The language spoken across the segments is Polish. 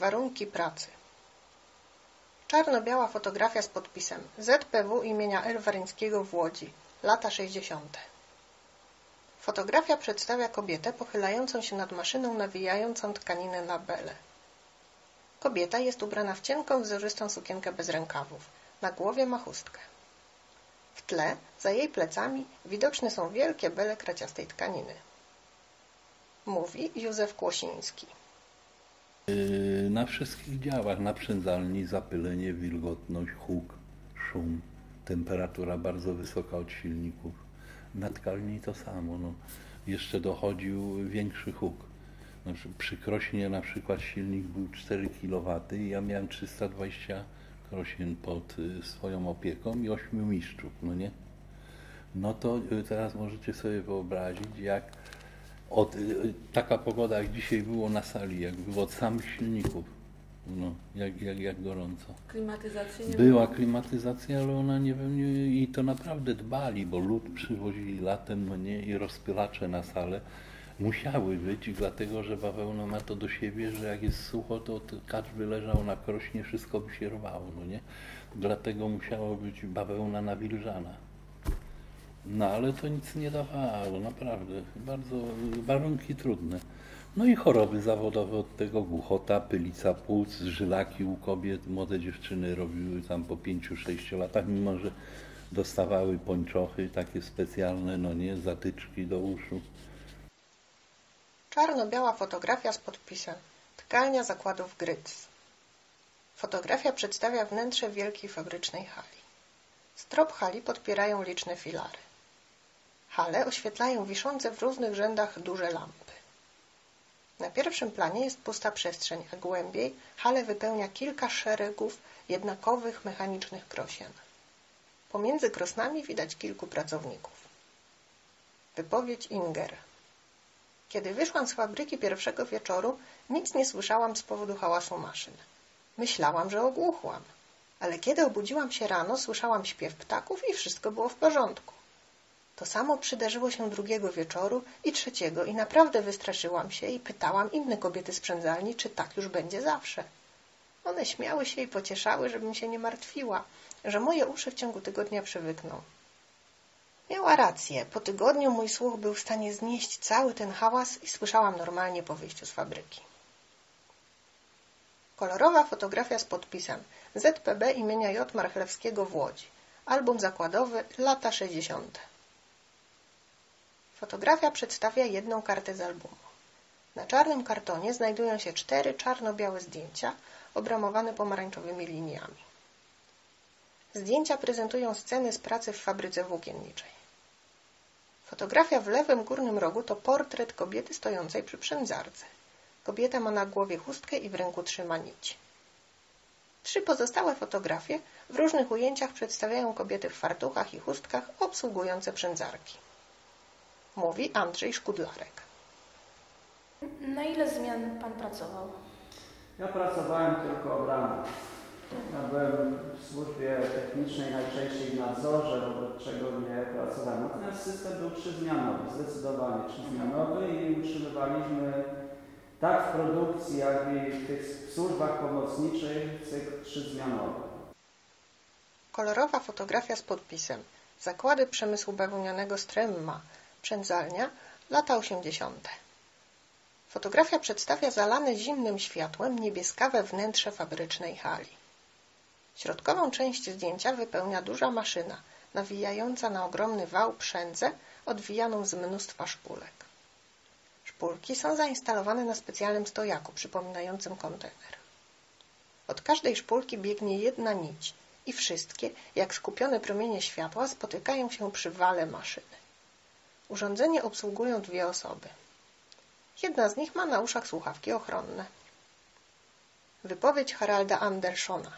Warunki pracy. Czarno-biała fotografia z podpisem ZPW imienia L. Waryńskiego w Łodzi, lata 60. Fotografia przedstawia kobietę pochylającą się nad maszyną nawijającą tkaninę na bele. Kobieta jest ubrana w cienką, wzorzystą sukienkę bez rękawów. Na głowie ma chustkę. W tle, za jej plecami, widoczne są wielkie bele kraciastej tkaniny. Mówi Józef Kłosiński. Yy, na wszystkich działach, naprzędzalni, zapylenie, wilgotność, huk, szum, temperatura bardzo wysoka od silników. Na tkalni to samo. No. Jeszcze dochodził większy huk. Znaczy, przy krośnie na przykład silnik był 4 kW i ja miałem 320 krośien pod y, swoją opieką i 8 mistrzów, no nie? No to y, teraz możecie sobie wyobrazić, jak od, y, taka pogoda jak dzisiaj było na sali, jak było od samych silników. No, jak, jak, jak gorąco. Klimatyzacji nie Była klimatyzacja, ale ona nie wiem, nie, i to naprawdę dbali, bo lód przywozili latem, no nie, i rozpylacze na salę musiały być, dlatego że bawełna ma to do siebie, że jak jest sucho, to kacz by leżał na krośnie, wszystko by się rwało, no nie? Dlatego musiała być bawełna nawilżana. No ale to nic nie dawało, naprawdę. Bardzo warunki trudne. No i choroby zawodowe od tego głuchota, pylica płuc, żylaki u kobiet. Młode dziewczyny robiły tam po 5-6 latach, mimo że dostawały pończochy takie specjalne, no nie, zatyczki do uszu. Czarno-biała fotografia z podpisem Tkalnia zakładów Gryc. Fotografia przedstawia wnętrze wielkiej fabrycznej hali. Strop hali podpierają liczne filary. Hale oświetlają wiszące w różnych rzędach duże lampy. Na pierwszym planie jest pusta przestrzeń, a głębiej halę wypełnia kilka szeregów jednakowych mechanicznych krosien. Pomiędzy krosnami widać kilku pracowników. Wypowiedź Inger. Kiedy wyszłam z fabryki pierwszego wieczoru, nic nie słyszałam z powodu hałasu maszyn. Myślałam, że ogłuchłam, ale kiedy obudziłam się rano, słyszałam śpiew ptaków i wszystko było w porządku. To samo przydarzyło się drugiego wieczoru i trzeciego i naprawdę wystraszyłam się i pytałam inne kobiety z przędzalni, czy tak już będzie zawsze. One śmiały się i pocieszały, żebym się nie martwiła, że moje uszy w ciągu tygodnia przywykną. Miała rację. Po tygodniu mój słuch był w stanie znieść cały ten hałas i słyszałam normalnie po wyjściu z fabryki. Kolorowa fotografia z podpisem ZPB imienia J. Marchlewskiego w Łodzi. Album zakładowy lata 60. Fotografia przedstawia jedną kartę z albumu. Na czarnym kartonie znajdują się cztery czarno-białe zdjęcia obramowane pomarańczowymi liniami. Zdjęcia prezentują sceny z pracy w fabryce włókienniczej. Fotografia w lewym górnym rogu to portret kobiety stojącej przy przędzarce. Kobieta ma na głowie chustkę i w ręku trzyma nić. Trzy pozostałe fotografie w różnych ujęciach przedstawiają kobiety w fartuchach i chustkach obsługujące przędzarki. Mówi Andrzej Szkudlarek. Na ile zmian Pan pracował? Ja pracowałem tylko od rana. Ja byłem w służbie technicznej, najczęściej w nadzorze, wobec czego nie pracowałem. Natomiast system był trzyzmianowy, zdecydowanie trzyzmianowy i utrzymywaliśmy tak w produkcji, jak i w tych służbach pomocniczych cykl trzyzmianowy. Kolorowa fotografia z podpisem Zakłady przemysłu bawełnianego Stremma, przędzalnia, lata 80. Fotografia przedstawia zalane zimnym światłem niebieskawe wnętrze fabrycznej hali. Środkową część zdjęcia wypełnia duża maszyna, nawijająca na ogromny wał przędzę, odwijaną z mnóstwa szpulek. Szpulki są zainstalowane na specjalnym stojaku, przypominającym kontener. Od każdej szpulki biegnie jedna nić i wszystkie, jak skupione promienie światła, spotykają się przy wale maszyny. Urządzenie obsługują dwie osoby. Jedna z nich ma na uszach słuchawki ochronne. Wypowiedź Haralda Andersona.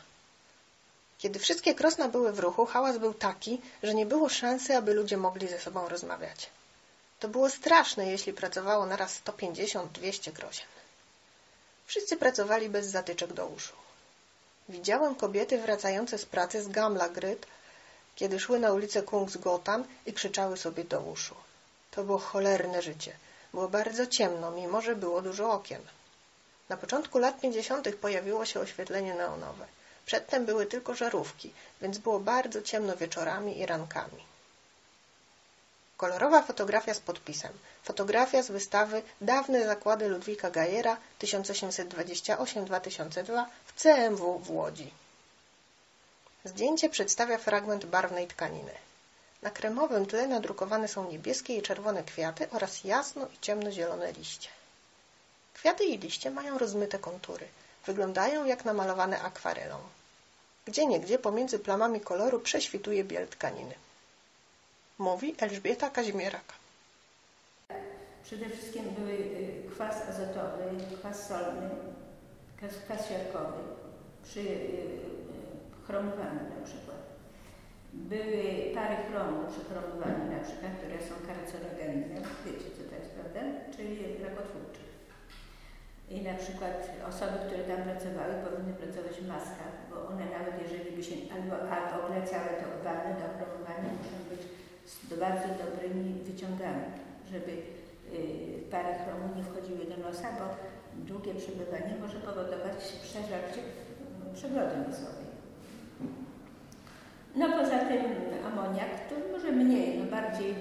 Kiedy wszystkie krosna były w ruchu, hałas był taki, że nie było szansy, aby ludzie mogli ze sobą rozmawiać. To było straszne, jeśli pracowało naraz 150-200 krosien. Wszyscy pracowali bez zatyczek do uszu. Widziałem kobiety wracające z pracy z Gamla Gryt, kiedy szły na ulicę Kungsgotan i krzyczały sobie do uszu. To było cholerne życie. Było bardzo ciemno, mimo że było dużo okien. Na początku lat 50. pojawiło się oświetlenie neonowe. Przedtem były tylko żarówki, więc było bardzo ciemno wieczorami i rankami. Kolorowa fotografia z podpisem. Fotografia z wystawy Dawne zakłady Ludwika Gajera 1828-2002 w CMW w Łodzi. Zdjęcie przedstawia fragment barwnej tkaniny. Na kremowym tle nadrukowane są niebieskie i czerwone kwiaty oraz jasno i ciemnozielone liście. Kwiaty i liście mają rozmyte kontury. Wyglądają jak namalowane akwarelą. Gdzie niegdzie pomiędzy plamami koloru prześwituje biel tkaniny. Mówi Elżbieta Kazimierak. Przede wszystkim były y, kwas azotowy, kwas solny, kwas, kwas siarkowy przy y, y, chromowaniu na przykład. Były pary chromu przy chromowaniu na przykład, które są karcerogenne. Wiecie co to jest, prawda? Czyli rakotwórcze. I na przykład osoby, które tam pracowały, powinny pracować w maskach, bo one nawet jeżeli by się, albo, całe to wany do chromowania muszą być z bardzo dobrymi wyciągami, żeby y, pary chromu nie wchodziły do nosa, bo długie przebywanie może powodować przeżarcie przegrody nosowej. No poza tym amoniak to może mniej, no bardziej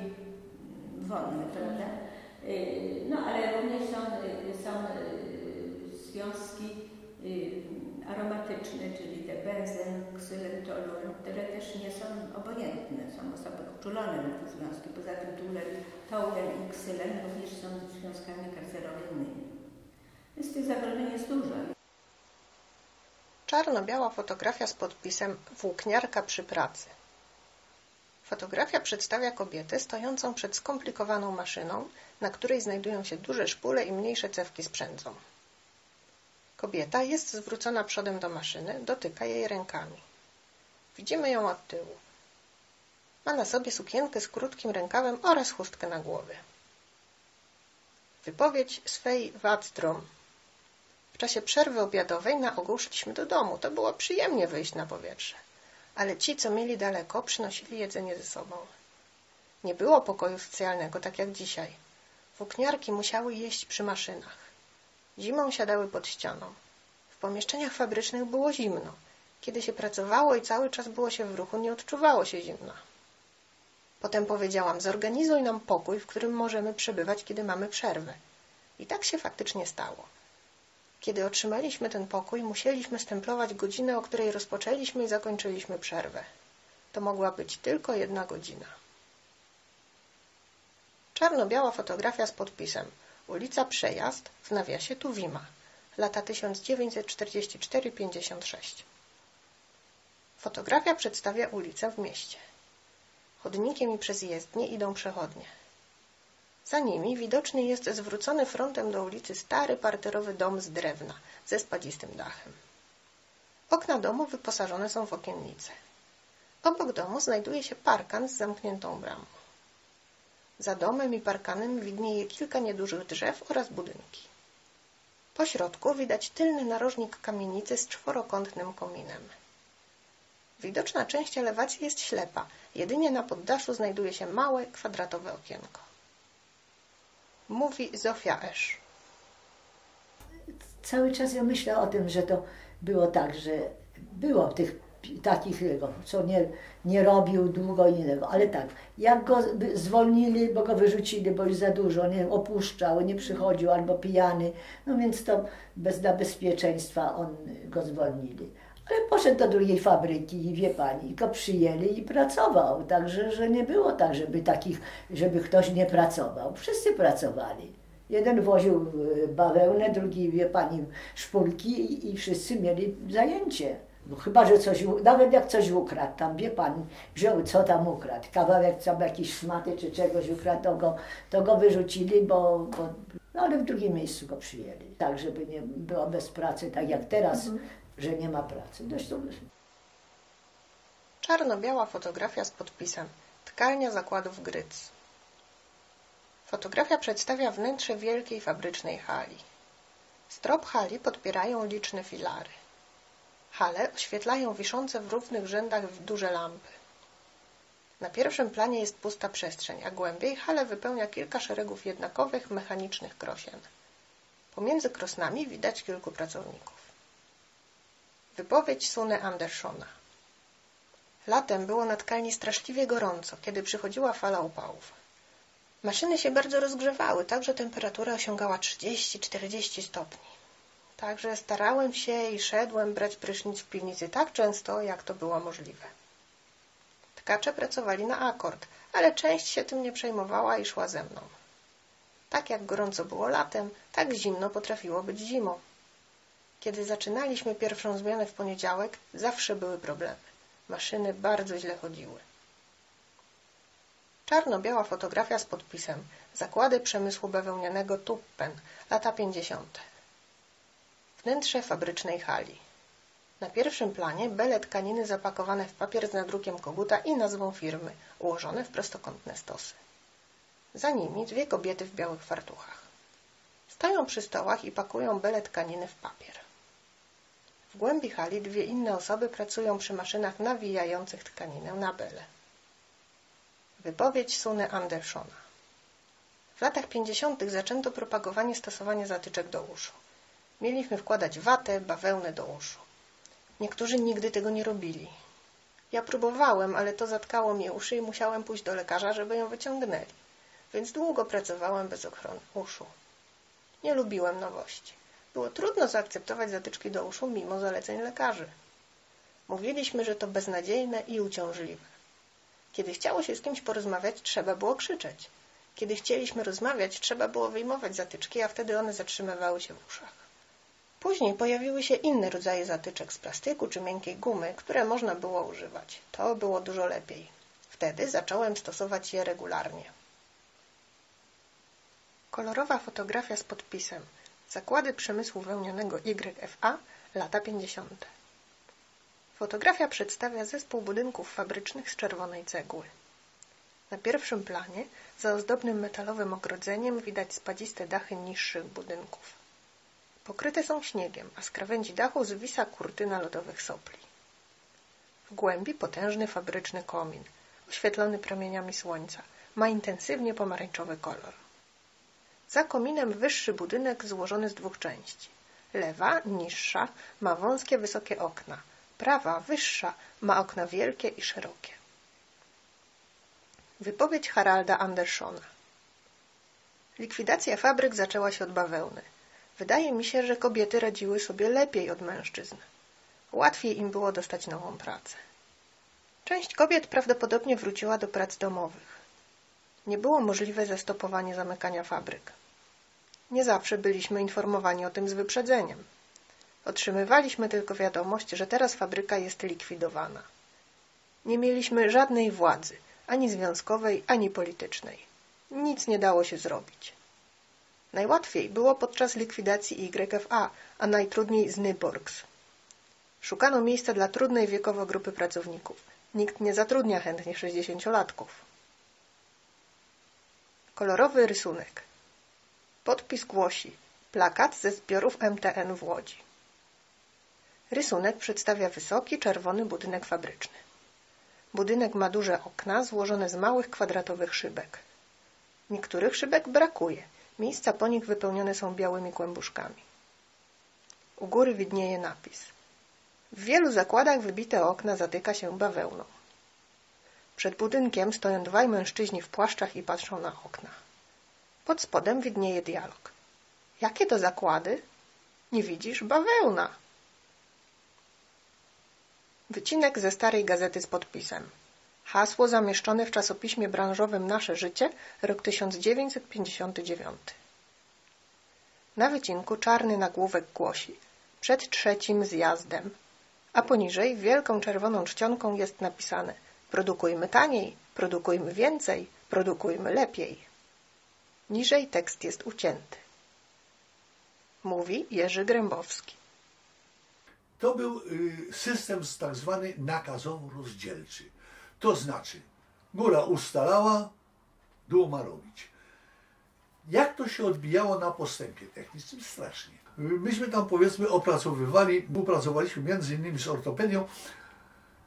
wonny, prawda? Y, No ale również są, y, są y, związki aromatyczne, czyli te benzen, ksylentolol, które też nie są obojętne. Są osoby uczulone na te związki. Poza tym taulen i ksylen również są związkami kancerogennymi. Więc tych zagrożeń jest dużo. Czarno-biała fotografia z podpisem Włókniarka przy pracy. Fotografia przedstawia kobietę stojącą przed skomplikowaną maszyną, na której znajdują się duże szpule i mniejsze cewki z przędzą. Kobieta jest zwrócona przodem do maszyny, dotyka jej rękami. Widzimy ją od tyłu. Ma na sobie sukienkę z krótkim rękawem oraz chustkę na głowie. Wypowiedź swej Wadstrom. Czasie przerwy obiadowej na ogół szliśmy do domu. To było przyjemnie wyjść na powietrze. Ale ci, co mieli daleko, przynosili jedzenie ze sobą. Nie było pokoju socjalnego, tak jak dzisiaj. Włókniarki musiały jeść przy maszynach. Zimą siadały pod ścianą. W pomieszczeniach fabrycznych było zimno. Kiedy się pracowało i cały czas było się w ruchu, nie odczuwało się zimna. Potem powiedziałam, zorganizuj nam pokój, w którym możemy przebywać, kiedy mamy przerwę. I tak się faktycznie stało. Kiedy otrzymaliśmy ten pokój, musieliśmy stemplować godzinę, o której rozpoczęliśmy i zakończyliśmy przerwę. To mogła być tylko jedna godzina. Czarno-biała fotografia z podpisem Ulica Przejazd w nawiasie Tuwima, lata 1944-56. Fotografia przedstawia ulicę w mieście. Chodnikiem i przez jezdnię idą przechodnie. Za nimi widoczny jest zwrócony frontem do ulicy stary parterowy dom z drewna ze spadzistym dachem. Okna domu wyposażone są w okiennice. Obok domu znajduje się parkan z zamkniętą bramą. Za domem i parkanem widnieje kilka niedużych drzew oraz budynki. Po środku widać tylny narożnik kamienicy z czworokątnym kominem. Widoczna część elewacji jest ślepa, jedynie na poddaszu znajduje się małe, kwadratowe okienko. Mówi Zofia Esz. Cały czas ja myślę o tym, że to było tak, że było tych takich, co nie, nie robił długo innego, ale tak, jak go zwolnili, bo go wyrzucili, bo już za dużo, nie opuszczał, nie przychodził albo pijany, no więc to bez dla bezpieczeństwa on go zwolnili. Ale poszedł do drugiej fabryki i wie pani, go przyjęli i pracował. Także, że nie było tak, żeby takich, żeby ktoś nie pracował. Wszyscy pracowali. Jeden woził bawełnę, drugi, wie pani, szpulki i, i wszyscy mieli zajęcie. No chyba, że coś, nawet jak coś ukradł, tam wie pan, wziął co tam ukradł, kawałek tam jakiejś szmaty czy czegoś ukradł, to go, to go wyrzucili, bo, bo no ale w drugim miejscu go przyjęli. Tak, żeby nie było bez pracy, tak jak teraz, mhm. Że nie ma pracy. Zresztą... Czarno-biała fotografia z podpisem Tkalnia zakładów Gryc. Fotografia przedstawia wnętrze wielkiej fabrycznej hali. Strop hali podpierają liczne filary. Hale oświetlają wiszące w równych rzędach duże lampy. Na pierwszym planie jest pusta przestrzeń, a głębiej halę wypełnia kilka szeregów jednakowych, mechanicznych krosien. Pomiędzy krosnami widać kilku pracowników. Wypowiedź Sune Andersona. Latem było na tkalni straszliwie gorąco, kiedy przychodziła fala upałów. Maszyny się bardzo rozgrzewały, tak że temperatura osiągała 30-40 stopni. Także starałem się i szedłem brać prysznic w piwnicy tak często, jak to było możliwe. Tkacze pracowali na akord, ale część się tym nie przejmowała i szła ze mną. Tak jak gorąco było latem, tak zimno potrafiło być zimą. Kiedy zaczynaliśmy pierwszą zmianę w poniedziałek, zawsze były problemy. Maszyny bardzo źle chodziły. Czarno-biała fotografia z podpisem Zakłady przemysłu bawełnianego Tuppen, lata 50. Wnętrze fabrycznej hali. Na pierwszym planie bele tkaniny zapakowane w papier z nadrukiem koguta i nazwą firmy, ułożone w prostokątne stosy. Za nimi dwie kobiety w białych fartuchach. Stoją przy stołach i pakują bele tkaniny w papier. W głębi hali dwie inne osoby pracują przy maszynach nawijających tkaninę na bele. Wypowiedź Suny Andersona W latach pięćdziesiątych zaczęto propagowanie stosowania zatyczek do uszu. Mieliśmy wkładać watę, bawełnę do uszu. Niektórzy nigdy tego nie robili. Ja próbowałem, ale to zatkało mi uszy i musiałem pójść do lekarza, żeby ją wyciągnęli. Więc długo pracowałem bez ochrony uszu. Nie lubiłem nowości. Było trudno zaakceptować zatyczki do uszu mimo zaleceń lekarzy. Mówiliśmy, że to beznadziejne i uciążliwe. Kiedy chciało się z kimś porozmawiać, trzeba było krzyczeć. Kiedy chcieliśmy rozmawiać, trzeba było wyjmować zatyczki, a wtedy one zatrzymywały się w uszach. Później pojawiły się inne rodzaje zatyczek z plastyku czy miękkiej gumy, które można było używać. To było dużo lepiej. Wtedy zacząłem stosować je regularnie. Kolorowa fotografia z podpisem Zakłady przemysłu wełnianego YFA lata 50. Fotografia przedstawia zespół budynków fabrycznych z czerwonej cegły. Na pierwszym planie, za ozdobnym metalowym ogrodzeniem, widać spadziste dachy niższych budynków. Pokryte są śniegiem, a z krawędzi dachu zwisa kurtyna lodowych sopli. W głębi potężny fabryczny komin, oświetlony promieniami słońca, ma intensywnie pomarańczowy kolor. Za kominem wyższy budynek złożony z dwóch części. Lewa, niższa, ma wąskie, wysokie okna. Prawa, wyższa, ma okna wielkie i szerokie. Wypowiedź Haralda Andersona Likwidacja fabryk zaczęła się od bawełny. Wydaje mi się, że kobiety radziły sobie lepiej od mężczyzn. Łatwiej im było dostać nową pracę. Część kobiet prawdopodobnie wróciła do prac domowych. Nie było możliwe zastopowanie zamykania fabryk. Nie zawsze byliśmy informowani o tym z wyprzedzeniem. Otrzymywaliśmy tylko wiadomość, że teraz fabryka jest likwidowana. Nie mieliśmy żadnej władzy, ani związkowej, ani politycznej. Nic nie dało się zrobić. Najłatwiej było podczas likwidacji YFA, a najtrudniej z Nyborgs. Szukano miejsca dla trudnej wiekowo grupy pracowników. Nikt nie zatrudnia chętnie sześćdziesięciolatków. Kolorowy rysunek. Podpis głosi plakat ze zbiorów MTN w Łodzi. Rysunek przedstawia wysoki, czerwony budynek fabryczny. Budynek ma duże okna złożone z małych kwadratowych szybek. Niektórych szybek brakuje. Miejsca po nich wypełnione są białymi kłębuszkami. U góry widnieje napis. W wielu zakładach wybite okna zatyka się bawełną. Przed budynkiem stoją dwaj mężczyźni w płaszczach i patrzą na okna. Pod spodem widnieje dialog. Jakie to zakłady? Nie widzisz? Bawełna. Wycinek ze starej gazety z podpisem. Hasło zamieszczone w czasopiśmie branżowym Nasze Życie, rok 1959. Na wycinku czarny nagłówek głosi przed trzecim zjazdem, a poniżej wielką czerwoną czcionką jest napisane produkujmy taniej, produkujmy więcej, produkujmy lepiej. Niżej tekst jest ucięty. Mówi Jerzy Grębowski. To był y, system tak zwany nakazowo-rozdzielczy. To znaczy, góra ustalała, dół ma robić. Jak to się odbijało na postępie technicznym? Strasznie. Myśmy tam powiedzmy opracowywali, współpracowaliśmy między innymi z ortopedią.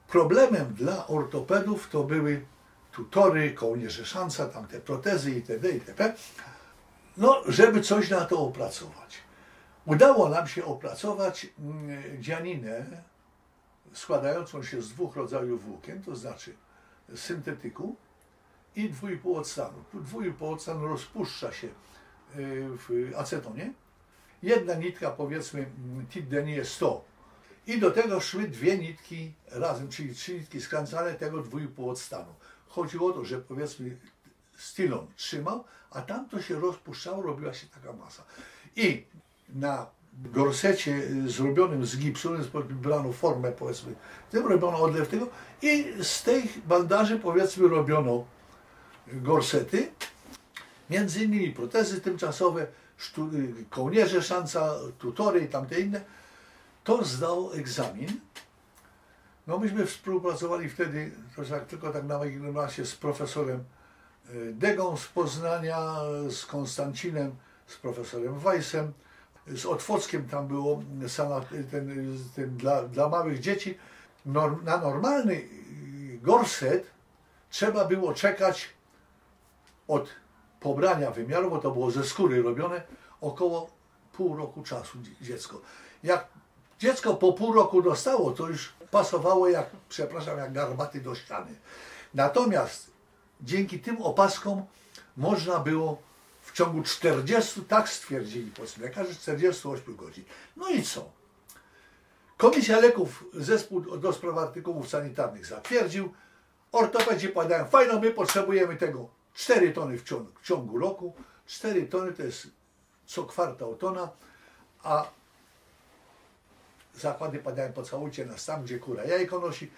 Problemem dla ortopedów to były tutory, kołnierze szansa, tam te protezy itd. itp. No, żeby coś na to opracować. udało nam się opracować mm, dzianinę składającą się z dwóch rodzajów włókien, to znaczy syntetyku i dwójpół octanu. Dwójpół octan rozpuszcza się y, w acetonie. Jedna nitka, powiedzmy, Tiddenie 100 i do tego szły dwie nitki razem, czyli trzy nitki skręcane tego dwójpół octanu. Chodziło o to, że powiedzmy stylon trzymał, a tam to się rozpuszczało, robiła się taka masa. I na gorsecie zrobionym z gipsu, brano formę powiedzmy, tym robiono odlew tego i z tych bandaży powiedzmy robiono gorsety, między innymi protezy tymczasowe, kołnierze szansa, tutory i tamte inne. To zdał egzamin. No myśmy współpracowali wtedy, to tak, tylko tak na moim razie z profesorem e, Degą z Poznania, z Konstancinem, z profesorem Weissem, z Otwockiem tam było sama ten, ten dla, dla małych dzieci. Norm, na normalny gorset trzeba było czekać od pobrania wymiaru, bo to było ze skóry robione, około pół roku czasu dziecko. Jak dziecko po pół roku dostało, to już pasowało jak, przepraszam, jak garbaty do ściany. Natomiast dzięki tym opaskom można było w ciągu 40, tak stwierdzili lekarze, 48 godzin. No i co? Komisja leków, zespół do spraw artykułów sanitarnych zatwierdził, ortopedzi podają, fajno, my potrzebujemy tego 4 tony w ciągu, w ciągu roku, 4 tony to jest co kwartał tona, a zakłady padają pocałujcie nas tam, gdzie kura jajko nosi,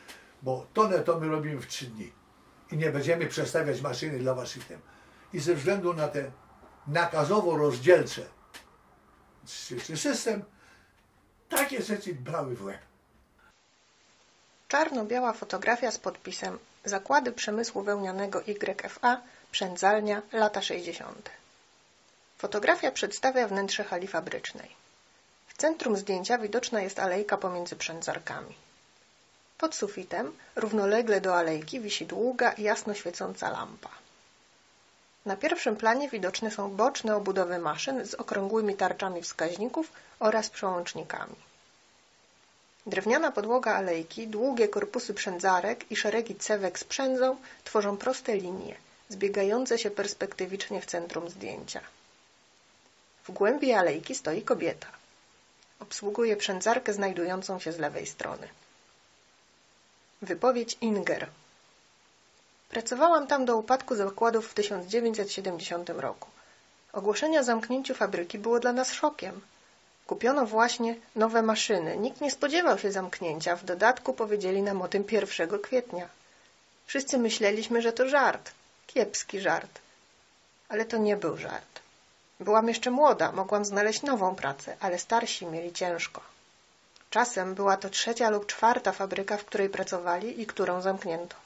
bo tonę to my robimy w 3 dni i nie będziemy przestawiać maszyny dla waszych tym. I ze względu na te nakazowo-rozdzielcze system, takie rzeczy brały w łeb. Czarno-biała fotografia z podpisem Zakłady Przemysłu Wełnianego YFA, Przędzalnia, lata 60. Fotografia przedstawia wnętrze hali fabrycznej. W centrum zdjęcia widoczna jest alejka pomiędzy przędzarkami. Pod sufitem, równolegle do alejki, wisi długa, jasno świecąca lampa. Na pierwszym planie widoczne są boczne obudowy maszyn z okrągłymi tarczami wskaźników oraz przełącznikami. Drewniana podłoga alejki, długie korpusy przędzarek i szeregi cewek z przędzą tworzą proste linie, zbiegające się perspektywicznie w centrum zdjęcia. W głębi alejki stoi kobieta. Obsługuje przędzarkę znajdującą się z lewej strony. Wypowiedź Inger Pracowałam tam do upadku zakładów w 1970 roku. Ogłoszenie o zamknięciu fabryki było dla nas szokiem. Kupiono właśnie nowe maszyny. Nikt nie spodziewał się zamknięcia. W dodatku powiedzieli nam o tym 1 kwietnia. Wszyscy myśleliśmy, że to żart. Kiepski żart. Ale to nie był żart. Byłam jeszcze młoda, mogłam znaleźć nową pracę, ale starsi mieli ciężko. Czasem była to trzecia lub czwarta fabryka, w której pracowali i którą zamknięto.